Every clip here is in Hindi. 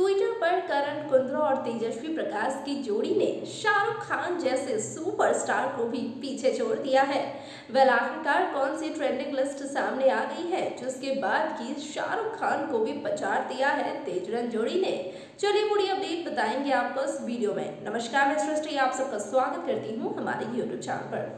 ट्विटर पर करण कुंद्रा और तेजस्वी प्रकाश की जोड़ी ने शाहरुख खान जैसे सुपरस्टार को भी पीछे छोड़ दिया है। वेल आखिरकार कौन सी ट्रेंडिंग लिस्ट सामने आ गई है, जिसके बाद की शाहरुख खान को भी पछाड़ दिया है तेजरन जोड़ी ने। चलिए पूरी अपडेट बताएँगे आपको इस वीडियो में। नमस्कार, मैं सृष्टि, आप सबका स्वागत करती हूँ हमारे यूट्यूब चैनल पर।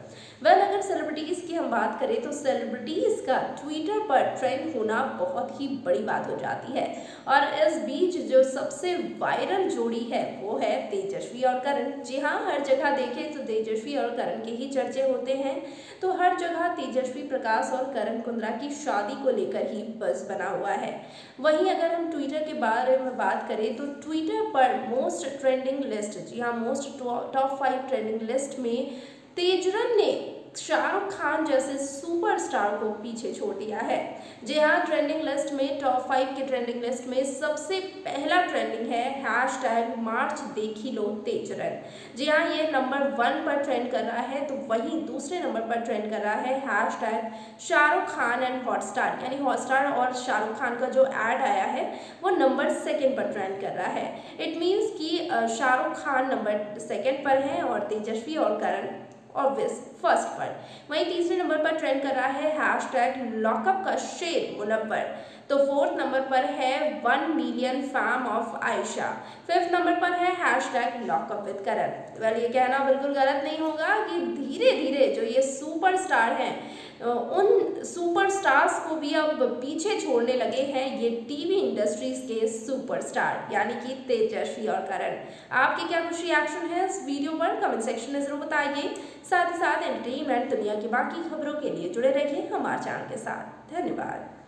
वेल अगर सेलिब्रिटीज की हम बात करें तो सेलिब्रिटीज का ट्विटर पर ट्रेंड होना बहुत ही बड़ी बात हो जाती है। और इस बीच जो सबसे वायरल जोड़ी है, वो है तेजस्वी और करण। जी हाँ हर जगह देखें तो तेजस्वी और करण के ही चर्चे होते हैं। तो हर जगह तेजस्वी प्रकाश और करण कुंद्रा की शादी को लेकर ही बस बना हुआ है। वहीं अगर हम ट्विटर के बारे में बात करें तो ट्विटर पर मोस्ट ट्रेंडिंग लिस्ट जी हाँ most top five trending list में तेजरन ने शाहरुख खान जैसे सुपरस्टार को पीछे छोड़ दिया है। जी हाँ ट्रेंडिंग लिस्ट में टॉप फाइव के ट्रेंडिंग लिस्ट में सबसे पहला ट्रेंडिंग है हैश टैग मार्च देखी लो तेजरन जी हाँ ये नंबर वन पर ट्रेंड कर रहा है तो वहीं दूसरे नंबर पर ट्रेंड कर रहा है hashtag Shahrukh Khan and Hotstar यानी हॉटस्टार और शाहरुख खान का जो एड आया है, वो नंबर सेकेंड पर ट्रेंड कर रहा है। इट मीन्स कि शाहरुख खान नंबर सेकेंड पर है और तेजस्वी और करण ऑब्वियस फ़र्स्ट पर वहीं तीसरे नंबर पर ट्रेंड कर रहा है हैश टैग लॉकअप का शेर मुनव्वर। तो फोर्थ नंबर पर है one million fam of Ayesha fifth number पर है hashtag lockup with Karan well ये कहना बिल्कुल गलत नहीं होगा कि धीरे धीरे जो ये सुपरस्टार हैं उन सुपरस्टार्स को भी अब पीछे छोड़ने लगे हैं ये टीवी इंडस्ट्रीज़ के सुपरस्टार यानी कि तेजस्वी और करण। आपके क्या कुछ रिएक्शन है इस वीडियो पर? कमेंट सेक्शन में ज़रूर बताइए। साथ ही साथ एंटरटेनमेंट दुनिया की बाकी खबरों के लिए जुड़े रहिए हमारे चैनल के साथ। धन्यवाद।